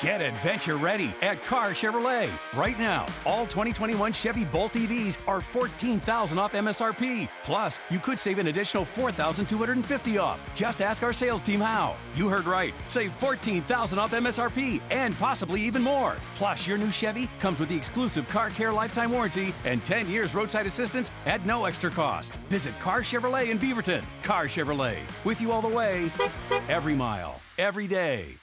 Get adventure ready at CARR Chevrolet. Right now, all 2021 Chevy Bolt EVs are 14,000 off MSRP. Plus, you could save an additional 4,250 off. Just ask our sales team how. You heard right. Save 14,000 off MSRP and possibly even more. Plus, your new Chevy comes with the exclusive CARR Care lifetime warranty and 10 years roadside assistance at no extra cost. Visit CARR Chevrolet in Beaverton. CARR Chevrolet, with you all the way, every mile, every day.